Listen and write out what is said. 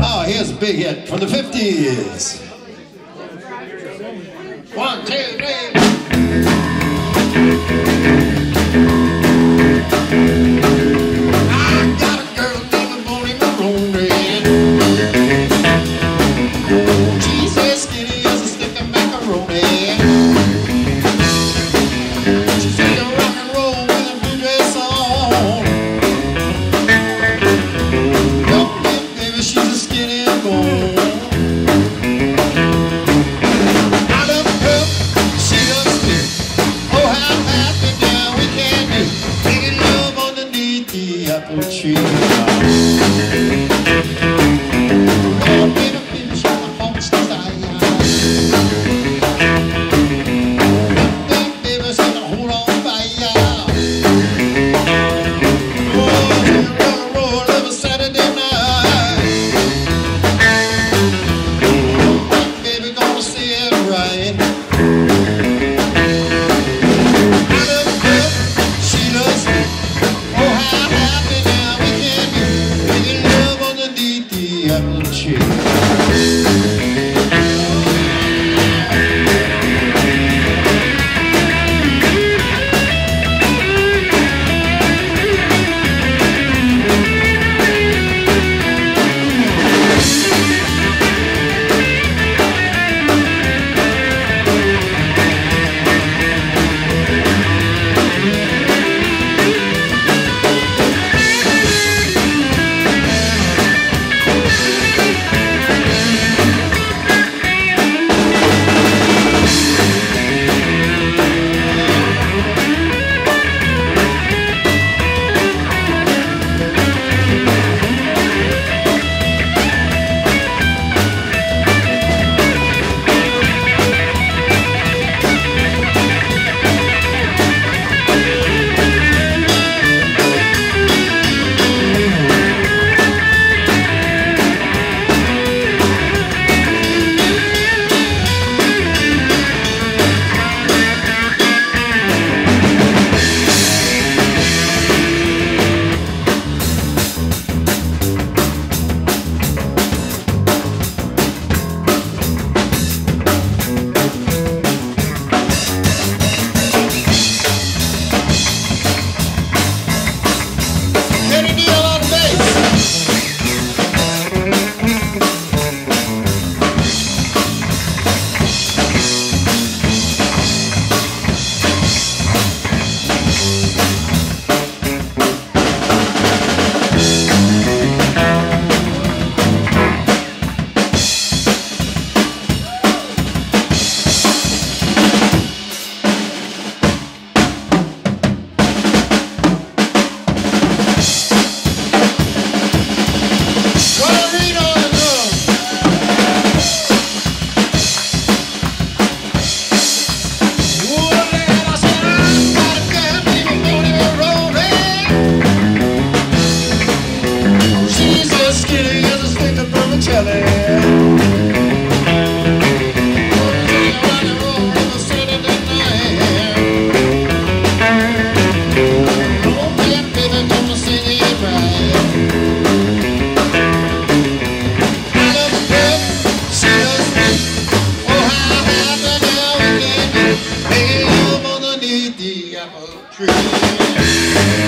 Oh, here's a big hit from the 50s. Apple tree.